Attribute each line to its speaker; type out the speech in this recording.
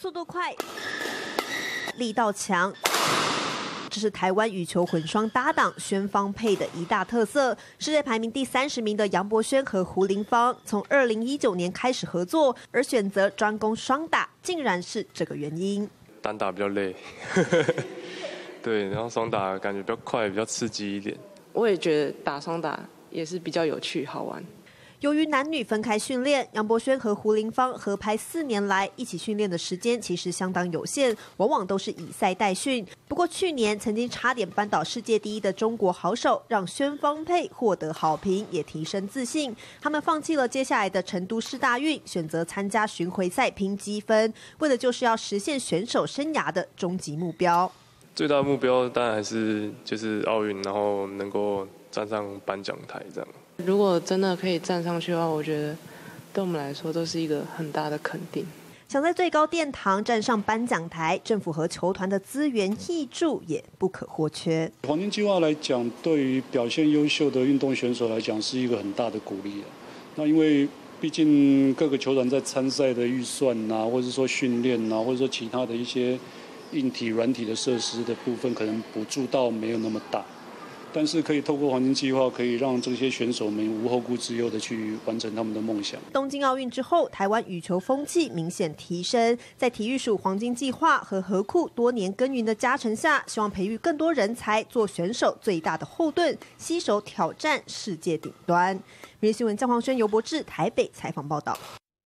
Speaker 1: 速度快，力道强。这是台湾羽球混双搭档宣方配的一大特色。世界排名第三十名的杨博轩和胡林芳，从二零一九年开始合作，而选择专攻双打，竟然是这个原因。
Speaker 2: 单打比较累，对，然后双打感觉比较快，比较刺激一点。
Speaker 3: 我也觉得打双打也是比较有趣好玩。
Speaker 1: 由于男女分开训练，杨博轩和胡林芳合拍四年来一起训练的时间其实相当有限，往往都是以赛代训。不过去年曾经差点扳倒世界第一的中国好手，让宣芳佩获得好评，也提升自信。他们放弃了接下来的成都市大运，选择参加巡回赛拼积分，为的就是要实现选手生涯的终极目标。
Speaker 2: 最大目标当然还是就是奥运，然后能够站上颁奖台这样。
Speaker 3: 如果真的可以站上去的话，我觉得对我们来说都是一个很大的肯定。
Speaker 1: 想在最高殿堂站上颁奖台，政府和球团的资源挹注也不可或缺。
Speaker 4: 黄金计划来讲，对于表现优秀的运动选手来讲，是一个很大的鼓励那因为毕竟各个球团在参赛的预算呐，或者说训练呐，或者说其他的一些硬体、软体的设施的部分，可能补助到没有那么大。但是可以透过黄金计划，可以让这些选手们无后顾之忧的去完成他们的梦想。
Speaker 1: 东京奥运之后，台湾羽球风气明显提升，在体育署黄金计划和河库多年耕耘的加成下，希望培育更多人才，做选手最大的后盾，携手挑战世界顶端。每日新闻江黄轩、尤博志台北采访报道。